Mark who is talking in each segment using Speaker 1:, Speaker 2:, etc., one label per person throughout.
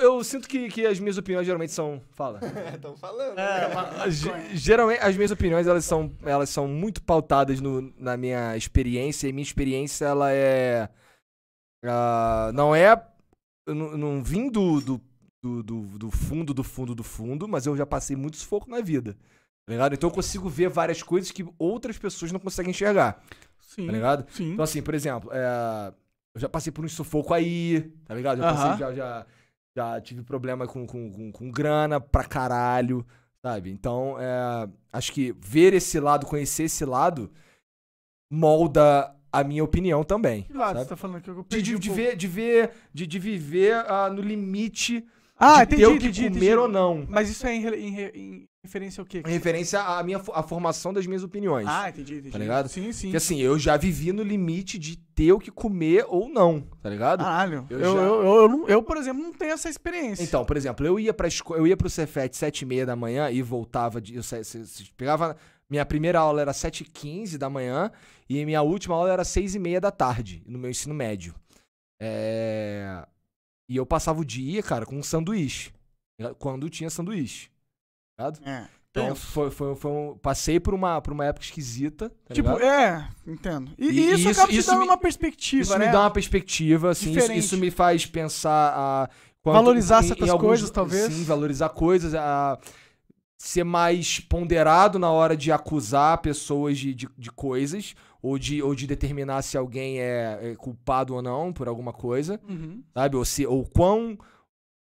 Speaker 1: Eu, eu sinto que, que as minhas opiniões geralmente são. Fala.
Speaker 2: Estão falando.
Speaker 3: É,
Speaker 2: né?
Speaker 1: Geralmente, as minhas opiniões, elas são, elas são muito pautadas no- na minha experiência, e minha experiência, ela é... ah, não é... Eu não, não vim do, do, do, do- do fundo, do fundo, do fundo, mas eu já passei muito sufoco na vida, tá ligado? Então eu consigo ver várias coisas que outras pessoas não conseguem enxergar,
Speaker 3: Sim.
Speaker 1: tá ligado?
Speaker 3: Sim.
Speaker 1: Então, assim, por exemplo, é, eu já passei por um sufoco aí, tá ligado? Já, passei-
Speaker 3: Aham.
Speaker 1: já, já, já tive problema com, com, com, com grana pra caralho, sabe? Então, é, acho que ver esse lado, conhecer esse lado, molda a minha opinião também.
Speaker 3: Que lado
Speaker 1: sabe?
Speaker 3: você tá falando que eu
Speaker 1: De,
Speaker 3: perdi
Speaker 1: de,
Speaker 3: um
Speaker 1: de ver, de ver, de, de viver ah, no limite
Speaker 3: Ah,
Speaker 1: de
Speaker 3: entendi,
Speaker 1: ter o que
Speaker 3: entendi,
Speaker 1: comer
Speaker 3: entendi.
Speaker 1: ou não.
Speaker 3: Mas isso é em, em em referência ao quê?
Speaker 1: Referência à minha à formação das minhas opiniões.
Speaker 3: Ah, entendi, entendi.
Speaker 1: Tá ligado?
Speaker 3: Sim, sim.
Speaker 1: Porque assim, eu já vivi no limite de ter o que comer ou não, tá ligado?
Speaker 3: Caralho.
Speaker 1: Eu
Speaker 3: Eu, eu,
Speaker 1: já-
Speaker 3: eu, eu, não- eu, por exemplo, não tenho essa experiência.
Speaker 1: Então, por exemplo, eu ia para eu ia pro Cefet sete e meia da manhã e voltava de eu sa- sa- sa- pegava minha primeira aula era sete e quinze da manhã e minha última aula era seis e meia da tarde no meu ensino médio. É, E eu passava o dia, cara, com um sanduíche. Quando tinha sanduíche. Ligado?
Speaker 3: É.
Speaker 1: Então foi, foi, foi um- passei por uma, por uma época esquisita. Tá
Speaker 3: Tipo,
Speaker 1: ligado?
Speaker 3: é, entendo. E,
Speaker 1: E
Speaker 3: isso,
Speaker 1: isso-
Speaker 3: acaba te
Speaker 1: isso
Speaker 3: dando
Speaker 1: me-
Speaker 3: uma perspectiva,
Speaker 1: Isso
Speaker 3: né?
Speaker 1: me dá uma perspectiva, assim, isso, isso me faz pensar a quanto-
Speaker 3: Valorizar certas coisas, talvez.
Speaker 1: Sim, valorizar coisas, a ser mais ponderado na hora de acusar pessoas de, de, de coisas ou de, ou de determinar se alguém é, é culpado ou não por alguma coisa,
Speaker 3: Uhum.
Speaker 1: sabe? Ou se ou quão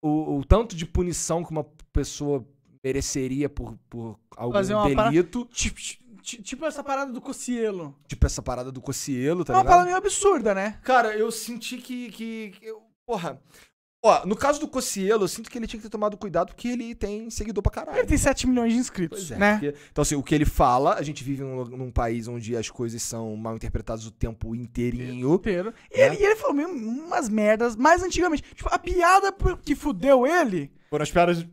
Speaker 1: o, o tanto de punição que uma pessoa mereceria por, por algum
Speaker 3: Fazer uma para-
Speaker 1: delito,
Speaker 3: Tipo, ti- tipo essa parada do Cocielo.
Speaker 1: tipo essa parada do Cocielo, tá
Speaker 3: é uma
Speaker 1: ligado?
Speaker 3: parada meio absurda, né?
Speaker 1: Cara, eu senti que. que, que eu- porra. Ó, no caso do Cocielo, eu sinto que ele tinha que ter tomado cuidado porque ele tem seguidor pra caralho.
Speaker 3: Ele tem 7 milhões de inscritos,
Speaker 1: Pois é,
Speaker 3: né?
Speaker 1: porque- então, assim, o que ele fala, a gente vive num, num país onde as coisas são mal interpretadas o tempo inteirinho.
Speaker 3: Inteiro. E,
Speaker 1: Né?
Speaker 3: ele, e ele falou mesmo umas merdas mais antigamente. Tipo, a piada que fudeu ele.
Speaker 1: Foram as piadas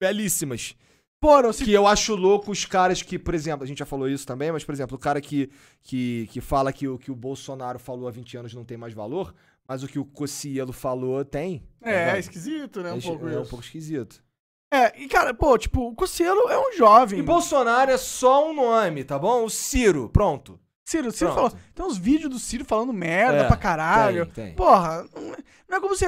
Speaker 1: belíssimas.
Speaker 3: Porra, se
Speaker 1: Que eu acho louco os caras que, por exemplo, a gente já falou isso também, mas, por exemplo, o cara que, que, que fala que o que o Bolsonaro falou há 20 anos não tem mais valor, mas o que o Cocielo falou tem.
Speaker 3: É, é esquisito, né? Um
Speaker 1: é,
Speaker 3: pouco
Speaker 1: é um
Speaker 3: isso.
Speaker 1: pouco esquisito.
Speaker 3: É, e cara, pô, tipo, o Cossielo é um jovem.
Speaker 1: E Bolsonaro é só um nome, tá bom? O Ciro, pronto.
Speaker 3: Ciro, Ciro
Speaker 1: Pronto.
Speaker 3: falou. Tem uns vídeos do Ciro falando merda
Speaker 1: É,
Speaker 3: pra caralho.
Speaker 1: tem, tem.
Speaker 3: Porra, não é- é como se.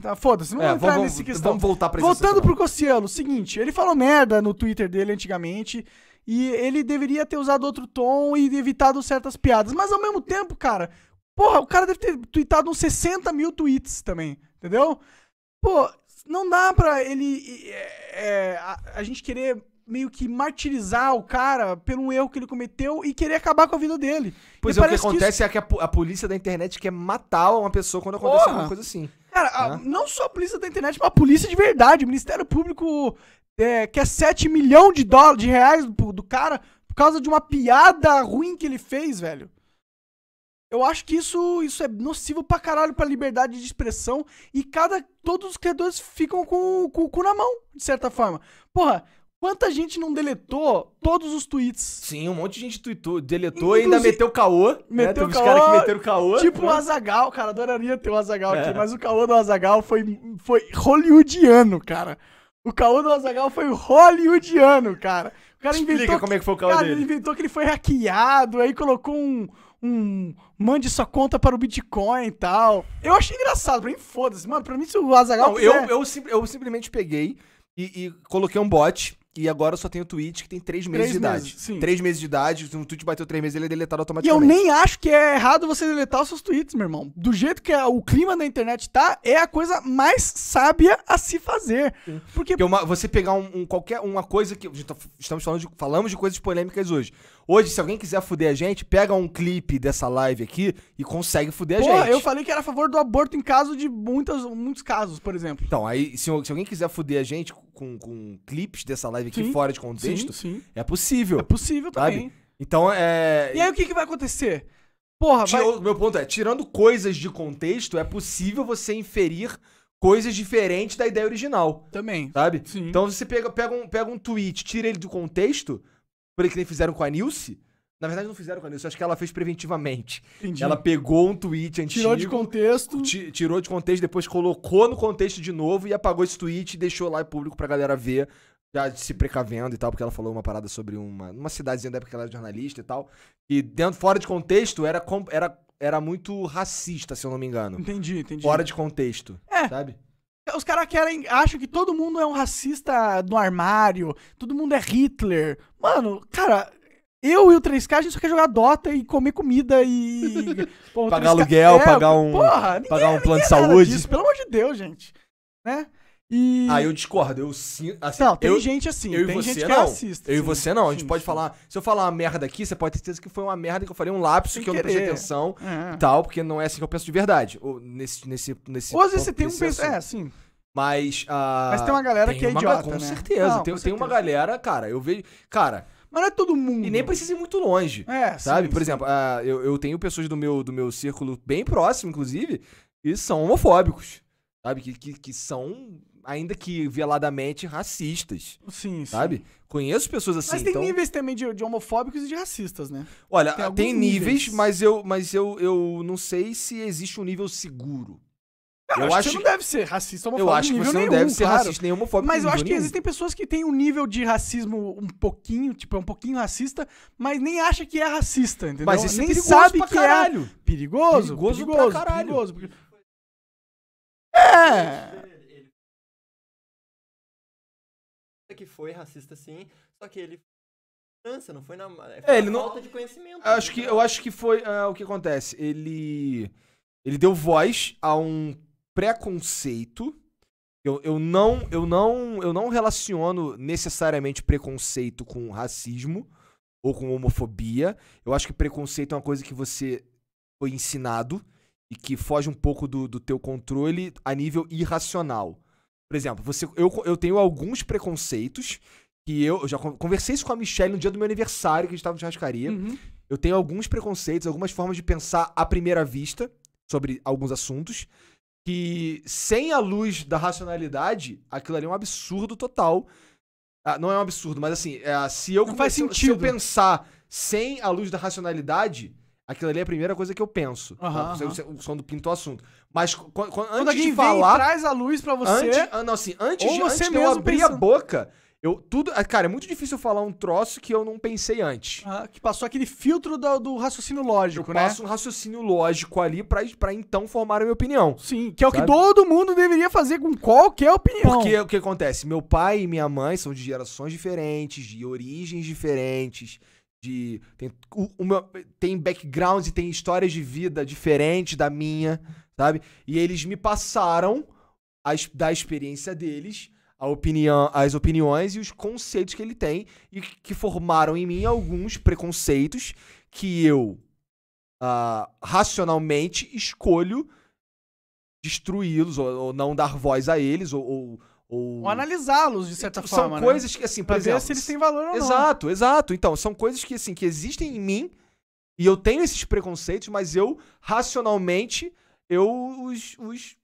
Speaker 3: Tá, Foda-se, não
Speaker 1: É,
Speaker 3: vou entrar
Speaker 1: vamos,
Speaker 3: nessa questão.
Speaker 1: vamos voltar pra
Speaker 3: Voltando pro Cossielo, seguinte, ele falou merda no Twitter dele antigamente. E ele deveria ter usado outro tom e evitado certas piadas. Mas ao mesmo tempo, cara, porra, o cara deve ter tweetado uns 60 mil tweets também, entendeu? Pô, não dá pra ele. é, a, a gente querer meio que martirizar o cara pelo erro que ele cometeu e querer acabar com a vida dele.
Speaker 1: Pois
Speaker 3: E
Speaker 1: é, o que acontece é que a, a polícia da internet quer matar uma pessoa quando acontece
Speaker 3: Porra!
Speaker 1: alguma coisa assim.
Speaker 3: Cara, a-
Speaker 1: Né?
Speaker 3: não só a polícia da internet, mas a polícia de verdade. O Ministério Público é, quer 7 milhões de dólares, de reais do, do cara por causa de uma piada ruim que ele fez, velho. Eu acho que isso, isso é nocivo pra caralho pra liberdade de expressão e cada. Todos os criadores ficam com, com o cu na mão, de certa forma. Porra, quanta gente não deletou todos os tweets?
Speaker 1: Sim, um monte de gente tweetou, deletou e ainda
Speaker 3: Inclusive-
Speaker 1: meteu caô. né?
Speaker 3: Meteu
Speaker 1: Teve
Speaker 3: caô,
Speaker 1: caras que meteram caô.
Speaker 3: Tipo o
Speaker 1: né?
Speaker 3: Azagal, cara, adoraria ter o Azagal
Speaker 1: É.
Speaker 3: aqui, mas o caô do Azagal foi, foi hollywoodiano, cara. O caô do Azagal foi hollywoodiano, cara. O cara
Speaker 1: Explica
Speaker 3: inventou.
Speaker 1: como é que foi o caô
Speaker 3: cara,
Speaker 1: dele.
Speaker 3: ele inventou que ele foi hackeado, aí colocou um. um mande sua conta para o Bitcoin e tal. Eu achei engraçado, pra mim, foda-se. Mano, pra mim, se o Azagal.
Speaker 1: Não, eu,
Speaker 3: quiser-
Speaker 1: eu, sim- eu simplesmente peguei e, e coloquei um bot. E agora eu só tenho tweet que tem 3 meses
Speaker 3: Três
Speaker 1: de idade.
Speaker 3: meses, sim.
Speaker 1: 3 meses de idade, se um tweet bateu 3 meses, ele é deletado
Speaker 3: E eu
Speaker 1: automaticamente.
Speaker 3: nem acho que é errado você deletar os seus tweets, meu irmão. Do jeito que é- o clima da internet tá, é a coisa mais sábia a se fazer. Porque,
Speaker 1: Porque uma- você pegar um, um- qualquer uma coisa que. a tá- Estamos falando de, falamos de coisas polêmicas hoje. Hoje, se alguém quiser fuder a gente, pega um clipe dessa live aqui e consegue fuder a
Speaker 3: pô,
Speaker 1: gente.
Speaker 3: eu falei que era a favor do aborto em caso de muitas, muitos casos, por exemplo.
Speaker 1: Então, aí, se, se alguém quiser fuder a gente com, com clipes dessa live aqui
Speaker 3: Sim,
Speaker 1: fora de contexto,
Speaker 3: Sim, sim.
Speaker 1: é possível.
Speaker 3: É possível
Speaker 1: sabe?
Speaker 3: também.
Speaker 1: Então, é.
Speaker 3: E aí o que, que vai acontecer? Porra,
Speaker 1: Ti-
Speaker 3: vai...
Speaker 1: meu ponto é, tirando coisas de contexto, é possível você inferir coisas diferentes da ideia original,
Speaker 3: Também.
Speaker 1: sabe?
Speaker 3: Sim.
Speaker 1: Então você pega, pega, um, pega um tweet, tira ele do contexto, por que nem fizeram com a Nilce, Na verdade, não fizeram com a Nilce, acho que ela fez preventivamente.
Speaker 3: Entendi.
Speaker 1: Ela pegou um tweet antigo.
Speaker 3: tirou de contexto.
Speaker 1: ti- tirou de contexto, depois colocou no contexto de novo e apagou esse tweet e deixou lá em público pra galera ver, já se precavendo e tal, porque ela falou uma parada sobre uma, uma cidadezinha da época que ela era jornalista e tal. E dentro, fora de contexto, era, era, era muito racista, se eu não me engano.
Speaker 3: Entendi, entendi.
Speaker 1: Fora de contexto.
Speaker 3: É.
Speaker 1: Sabe?
Speaker 3: Os caras querem. acham que todo mundo é um racista no armário, todo mundo é Hitler. Mano, cara, eu e o 3K, a gente só quer jogar Dota e comer comida e. Pô,
Speaker 1: Pagar
Speaker 3: 3K
Speaker 1: aluguel, pagar um-
Speaker 3: Porra, ninguém,
Speaker 1: pagar um plano de
Speaker 3: é
Speaker 1: saúde.
Speaker 3: disso, pelo amor de Deus, gente. Né? E.
Speaker 1: Ah, eu discordo. Eu sim. Assim,
Speaker 3: Não, tem
Speaker 1: eu,
Speaker 3: gente assim,
Speaker 1: eu e
Speaker 3: tem
Speaker 1: você
Speaker 3: gente que
Speaker 1: não.
Speaker 3: é racista.
Speaker 1: Eu e
Speaker 3: sim.
Speaker 1: você não. A gente
Speaker 3: Sim,
Speaker 1: pode
Speaker 3: sim.
Speaker 1: falar. Se eu falar uma merda aqui, você pode ter certeza que foi uma merda que eu falei um lapso
Speaker 3: Sem
Speaker 1: que eu não prestei
Speaker 3: querer.
Speaker 1: atenção
Speaker 3: É.
Speaker 1: e tal, porque não é assim que eu penso de verdade. Ou nesse, nesse, nesse.
Speaker 3: Ou às vezes você tem um
Speaker 1: assunto.
Speaker 3: É, sim.
Speaker 1: Mas. ah,
Speaker 3: Mas tem uma galera que é
Speaker 1: uma
Speaker 3: idiota,
Speaker 1: Com
Speaker 3: né?
Speaker 1: certeza.
Speaker 3: Não,
Speaker 1: tem,
Speaker 3: com
Speaker 1: tem uma
Speaker 3: certeza.
Speaker 1: galera, cara, eu vejo. Cara,
Speaker 3: Mas não é todo mundo.
Speaker 1: e nem precisa ir muito longe.
Speaker 3: É,
Speaker 1: Sabe? Por exemplo, ah, eu, eu tenho pessoas do meu, do meu círculo bem próximo, inclusive, que são homofóbicos. Sabe? Que, que, que são, ainda que veladamente, racistas.
Speaker 3: Sim, sim.
Speaker 1: Sabe? Conheço pessoas assim.
Speaker 3: Mas tem
Speaker 1: então,
Speaker 3: níveis também de, de homofóbicos e de racistas, né?
Speaker 1: Olha,
Speaker 3: tem
Speaker 1: tem, níveis,
Speaker 3: níveis.
Speaker 1: mas eu, mas eu, eu não sei se existe um nível seguro.
Speaker 3: Cara,
Speaker 1: eu
Speaker 3: acho
Speaker 1: acho
Speaker 3: que você não deve ser racista ou
Speaker 1: Eu
Speaker 3: homofóbico
Speaker 1: acho que você não
Speaker 3: nenhum,
Speaker 1: deve ser
Speaker 3: claro.
Speaker 1: racista nem homofóbico.
Speaker 3: Mas eu acho que
Speaker 1: nenhum.
Speaker 3: existem pessoas que têm um nível de racismo um pouquinho, tipo, é um pouquinho racista, mas nem acha que é racista, entendeu?
Speaker 1: Mas isso
Speaker 3: nem
Speaker 1: é
Speaker 3: sabe
Speaker 1: pra
Speaker 3: que
Speaker 1: caralho.
Speaker 3: é perigoso,
Speaker 1: Perigoso pra
Speaker 3: perigoso,
Speaker 1: caralho.
Speaker 3: perigoso, É.
Speaker 2: que foi racista sim, só que ele França, não foi na
Speaker 1: É, ele não-
Speaker 2: falta de conhecimento.
Speaker 1: Acho que, eu acho que foi ah, o que acontece. Ele, ele deu voz a um preconceito. Eu, eu, não, eu, não, eu não relaciono necessariamente preconceito com racismo ou com homofobia. Eu acho que preconceito é uma coisa que você foi ensinado e que foge um pouco do, do teu controle a nível irracional. Por exemplo, você, eu, eu tenho alguns preconceitos que eu, eu já con- conversei isso com a Michelle no dia do meu aniversário, que a gente tava de churrascaria.
Speaker 3: Uhum.
Speaker 1: Eu tenho alguns preconceitos, algumas formas de pensar à primeira vista sobre alguns assuntos que, sem a luz da racionalidade, aquilo ali é um absurdo total. Ah, não é um absurdo, mas assim, é, se eu
Speaker 3: Não faz
Speaker 1: se eu- Se
Speaker 3: sentido.
Speaker 1: eu pensar sem a luz da racionalidade, aquilo ali é a primeira coisa que eu penso. Tá?
Speaker 3: aham.
Speaker 1: O som do quinto assunto. Mas qu- qu-
Speaker 3: Quando
Speaker 1: antes
Speaker 3: alguém
Speaker 1: de
Speaker 3: vem
Speaker 1: falar.
Speaker 3: e traz a luz pra você,
Speaker 1: Antes, ah, não, assim, antes, de,
Speaker 3: você
Speaker 1: antes de eu
Speaker 3: mesmo
Speaker 1: abrir a boca, eu tudo. ah, Cara, é muito difícil eu falar um troço que eu não pensei antes.
Speaker 3: Ah, que passou aquele filtro do, do raciocínio lógico,
Speaker 1: eu
Speaker 3: né?
Speaker 1: passo um raciocínio lógico ali pra, pra então formar a minha opinião.
Speaker 3: Sim, que é o que
Speaker 1: Sabe?
Speaker 3: todo mundo deveria fazer com qualquer opinião.
Speaker 1: Porque o que acontece? Meu pai e minha mãe são de gerações diferentes, de origens diferentes, de. Tem, meu, tem backgrounds e tem histórias de vida diferentes da minha, sabe? E eles me passaram as, da experiência deles. A opinião, as opiniões e os conceitos que ele tem e que formaram em mim alguns preconceitos que eu ah, racionalmente escolho destruí-los ou, ou não dar voz a eles ou, ou, ou-
Speaker 3: Ou analisá-los, de certa
Speaker 1: são
Speaker 3: forma, né?
Speaker 1: coisas que assim, por
Speaker 3: Pra
Speaker 1: exemplo,
Speaker 3: ver se eles têm valor ou não.
Speaker 1: Exato, exato. Então, são coisas que assim que existem em mim e eu tenho esses preconceitos, mas eu racionalmente eu os, os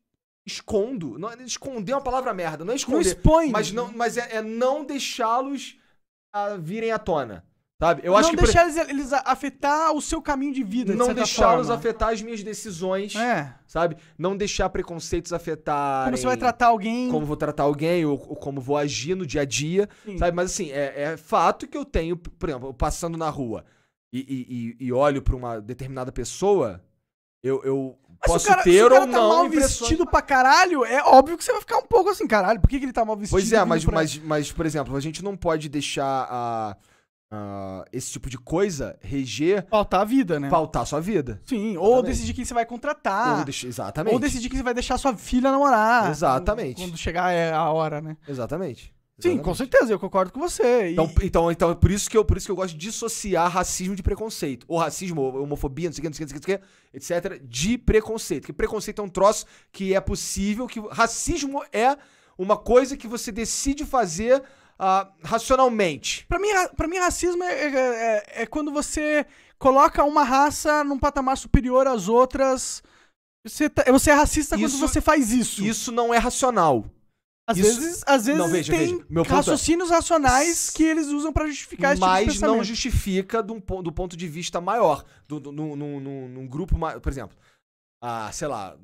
Speaker 1: escondo. Não, esconder é uma palavra merda, não é
Speaker 3: Não
Speaker 1: esconder,
Speaker 3: expõe.
Speaker 1: mas não, mas é, é não deixá-los a virem à tona, sabe? Eu
Speaker 3: não
Speaker 1: acho que
Speaker 3: deixar eles, eles a- afetar o seu caminho de vida, de
Speaker 1: não deixá-los afetar as minhas decisões,
Speaker 3: É.
Speaker 1: sabe? Não deixar preconceitos afetar
Speaker 3: Como você vai tratar alguém.
Speaker 1: como vou tratar alguém ou, ou como vou agir no dia a dia,
Speaker 3: Sim.
Speaker 1: sabe? Mas assim, é, é fato que eu tenho, por exemplo, passando na rua e, e, e- olho pra uma determinada pessoa, eu, eu
Speaker 3: Mas se
Speaker 1: posso
Speaker 3: cara- se
Speaker 1: ter
Speaker 3: o cara
Speaker 1: ou
Speaker 3: tá
Speaker 1: não
Speaker 3: mal vestido pra caralho, é óbvio que você vai ficar um pouco assim, caralho. Por que, que ele tá mal vestido?
Speaker 1: Pois é, mas,
Speaker 3: pra-
Speaker 1: mas, mas, por exemplo, a gente não pode deixar a, a- esse tipo de coisa reger,
Speaker 3: Pautar a vida, né?
Speaker 1: pautar a sua vida.
Speaker 3: Sim, ou
Speaker 1: Exatamente.
Speaker 3: decidir quem você vai contratar.
Speaker 1: Ou exatamente.
Speaker 3: Ou decidir que você vai deixar sua filha namorar.
Speaker 1: Exatamente.
Speaker 3: Quando chegar é, a hora, né?
Speaker 1: Exatamente.
Speaker 3: Sim,
Speaker 1: Exatamente.
Speaker 3: com certeza, eu concordo com você. E-
Speaker 1: Então, então, então por, isso que eu, por isso que eu gosto de dissociar racismo de preconceito. Ou racismo, ou homofobia, não sei o que, não sei o que, não sei o que, etc. De preconceito. Porque preconceito é um troço que é possível. que Racismo é uma coisa que você decide fazer ah, racionalmente.
Speaker 3: Pra mim, ra- pra mim racismo é, é- é- é quando você coloca uma raça num patamar superior às outras. Você, tá- você é racista
Speaker 1: Isso-
Speaker 3: quando você faz isso.
Speaker 1: Isso não é racional.
Speaker 3: Às
Speaker 1: Isso-
Speaker 3: vezes, às vezes
Speaker 1: Não, veja,
Speaker 3: tem
Speaker 1: veja. É-
Speaker 3: raciocínios racionais que eles usam pra justificar esse tipo
Speaker 1: mas
Speaker 3: pensamento.
Speaker 1: não justifica pon- do ponto de vista maior, do, do, num, num- num- grupo maior. Por exemplo, ah, sei lá,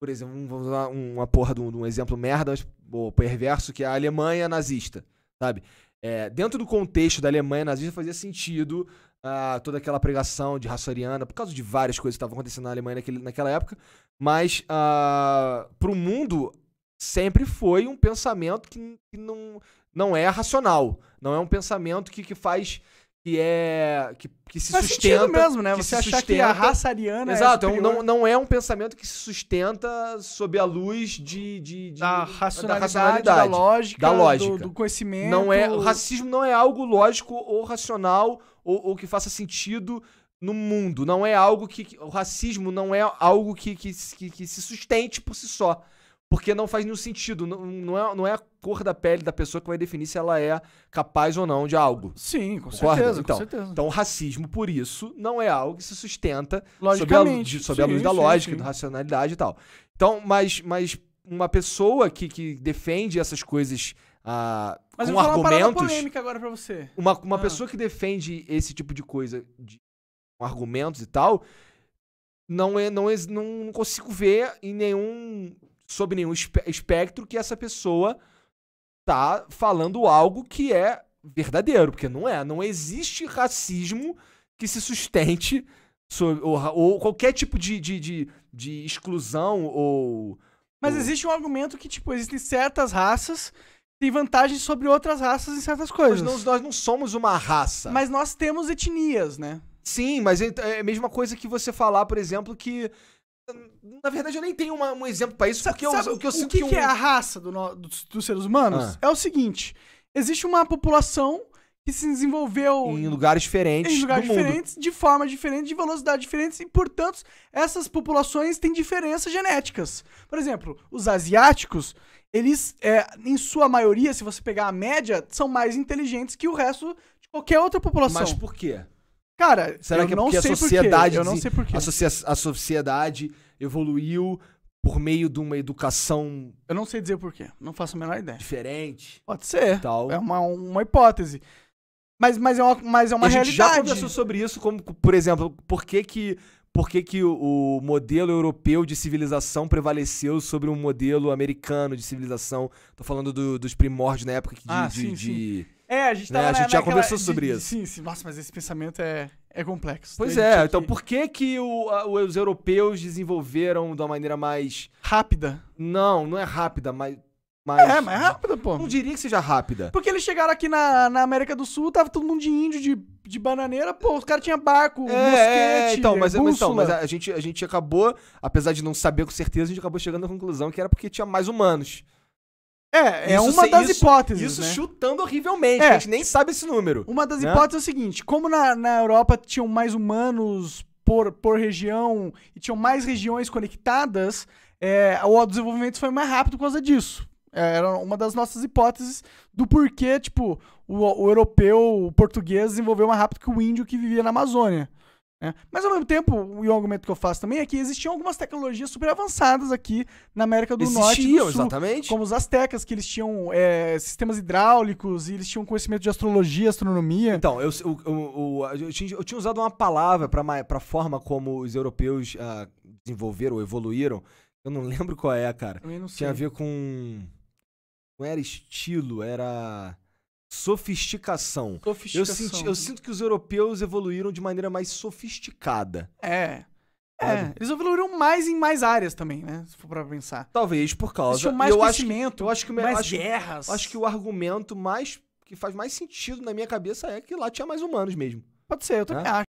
Speaker 1: por exemplo, vamos usar uma porra de um, exemplo merda, ou perverso, que é a Alemanha nazista, sabe? É, dentro do contexto da Alemanha nazista fazia sentido ah, toda aquela pregação de raça ariana, por causa de várias coisas que estavam acontecendo na Alemanha naquele, naquela época, mas ah, pro mundo sempre foi um pensamento que, que não, não é racional. Não é um pensamento que, que faz. Que é. que, que se
Speaker 3: Faz
Speaker 1: sustenta.
Speaker 3: mesmo, né?
Speaker 1: que
Speaker 3: Você achar que a
Speaker 1: sustenta-
Speaker 3: raça ariana
Speaker 1: Exato,
Speaker 3: é
Speaker 1: é um-
Speaker 3: superior
Speaker 1: não, não é um pensamento que se sustenta sob a luz de, de, de-
Speaker 3: da
Speaker 1: da
Speaker 3: racionalidade, da, lógica,
Speaker 1: da lógica.
Speaker 3: Do, do conhecimento.
Speaker 1: Não é, o racismo não é algo lógico ou racional ou, ou que faça sentido no mundo. Não é algo que. que- O racismo não é algo que, que, que, que se sustente por si só. Porque não faz nenhum sentido. Não, não, é, não é a cor da pele da pessoa que vai definir se ela é capaz ou não de algo.
Speaker 3: Sim, com
Speaker 1: Concorda?
Speaker 3: certeza,
Speaker 1: Então,
Speaker 3: com certeza.
Speaker 1: Então, o racismo, por isso, não é algo que se sustenta sob a, sob a
Speaker 3: sim,
Speaker 1: luz da
Speaker 3: sim,
Speaker 1: lógica,
Speaker 3: sim.
Speaker 1: da racionalidade e tal. Então, mas, mas uma pessoa que, que defende essas coisas ah,
Speaker 3: Mas eu
Speaker 1: com
Speaker 3: vou falar uma
Speaker 1: argumentos.
Speaker 3: polêmica agora pra você.
Speaker 1: Uma, uma
Speaker 3: Ah.
Speaker 1: pessoa que defende esse tipo de coisa de- com argumentos e tal, não é, não, é, não consigo ver em nenhum. Sob nenhum espe- espectro que essa pessoa tá falando algo que é verdadeiro, porque não é. Não existe racismo que se sustente sob- ou, ou qualquer tipo de, de, de, de exclusão ou.
Speaker 3: Mas
Speaker 1: ou-
Speaker 3: existe um argumento que, tipo, existem certas raças que têm vantagens sobre outras raças em certas
Speaker 1: Mas
Speaker 3: coisas.
Speaker 1: não- nós não somos uma raça.
Speaker 3: Mas nós temos etnias, né?
Speaker 1: Sim, mas é é a mesma coisa que você falar, por exemplo, que. Na verdade, eu nem tenho uma- um exemplo pra isso, porque eu-
Speaker 3: Sabe
Speaker 1: o que eu sinto
Speaker 3: que,
Speaker 1: que, um-
Speaker 3: que é a raça do no- dos, dos seres humanos?
Speaker 1: Ah.
Speaker 3: É o seguinte: existe uma população que se desenvolveu
Speaker 1: em lugares diferentes
Speaker 3: em lugares
Speaker 1: do mundo.
Speaker 3: diferentes, de forma diferente, de velocidade diferentes, e, portanto, essas populações têm diferenças genéticas. Por exemplo, os asiáticos, eles, é, em sua maioria, se você pegar a média, são mais inteligentes que o resto de qualquer outra população.
Speaker 1: Mas por quê?
Speaker 3: Cara,
Speaker 1: Será que é porque a sociedade
Speaker 3: porquê. Eu não sei.
Speaker 1: A, socia- a sociedade evoluiu por meio de uma educação
Speaker 3: Eu não sei dizer porquê. Não faço a menor ideia.
Speaker 1: diferente
Speaker 3: Pode ser.
Speaker 1: tal.
Speaker 3: É uma, uma hipótese. Mas, mas, é uma, mas é uma
Speaker 1: e a gente já conversou sobre isso, como, por exemplo, por que que, por que, que o, o modelo europeu de civilização prevaleceu sobre um modelo americano de civilização? Tô falando do- dos primórdios na época de...
Speaker 3: Ah,
Speaker 1: de-
Speaker 3: sim,
Speaker 1: de-
Speaker 3: É, a gente
Speaker 1: Né,
Speaker 3: tava
Speaker 1: a
Speaker 3: na-
Speaker 1: gente já
Speaker 3: naquela-
Speaker 1: conversou sobre
Speaker 3: de-
Speaker 1: isso.
Speaker 3: Sim, sim. Nossa, mas esse pensamento é, é complexo.
Speaker 1: Pois
Speaker 3: A
Speaker 1: é, então por que que o- a- os europeus desenvolveram de uma maneira mais...
Speaker 3: Rápida.
Speaker 1: Não, não é rápida, mas... mais
Speaker 3: É, mas é rápida, pô.
Speaker 1: Não diria que seja rápida.
Speaker 3: Porque eles chegaram aqui na, na América do Sul, tava todo mundo de índio, de, de bananeira, pô, os caras tinham barco,
Speaker 1: É, é,
Speaker 3: mosquete,
Speaker 1: então, mas, mas, então, mas a, gente, a gente acabou, apesar de não saber com certeza, a gente acabou chegando à conclusão que era porque tinha mais humanos.
Speaker 3: É, é
Speaker 1: Isso
Speaker 3: uma das
Speaker 1: isso-
Speaker 3: hipóteses,
Speaker 1: Isso
Speaker 3: né?
Speaker 1: chutando horrivelmente,
Speaker 3: É.
Speaker 1: a gente nem sabe esse número.
Speaker 3: Uma das
Speaker 1: né?
Speaker 3: hipóteses é o seguinte: como na, na Europa tinham mais humanos por, por região e tinham mais regiões conectadas, é, o desenvolvimento foi mais rápido por causa disso. É, era uma das nossas hipóteses do porquê, tipo, o, o europeu, o português desenvolveu mais rápido que o índio que vivia na Amazônia. Né? Mas ao mesmo tempo, o argumento que eu faço também é que existiam algumas tecnologias super avançadas aqui na América do Norte
Speaker 1: Existiam,
Speaker 3: do Sul.
Speaker 1: exatamente.
Speaker 3: Como os astecas, que eles tinham é, sistemas hidráulicos e eles tinham conhecimento de astrologia, astronomia.
Speaker 1: Então, eu, o- o- eu, tinha, eu tinha usado uma palavra pra ma- pra forma como os europeus ah, desenvolveram ou evoluíram. Eu não lembro qual é, cara.
Speaker 3: Também não sei.
Speaker 1: Tinha a ver com. Não era estilo, era sofisticação. Eu,
Speaker 3: Sofisticação.
Speaker 1: senti, eu sinto que os europeus evoluíram de maneira mais sofisticada.
Speaker 3: É. É, eles evoluíram mais em mais áreas também, né? Se for pra pensar.
Speaker 1: Talvez por
Speaker 3: Eles
Speaker 1: causa.
Speaker 3: tinham
Speaker 1: e
Speaker 3: mais
Speaker 1: eu acho que,
Speaker 3: conhecimento,
Speaker 1: eu acho que,
Speaker 3: mais
Speaker 1: acho,
Speaker 3: guerras.
Speaker 1: acho que o argumento mais que faz mais sentido na minha cabeça é que lá tinha mais humanos mesmo.
Speaker 3: Pode ser, eu também
Speaker 1: Né?
Speaker 3: acho.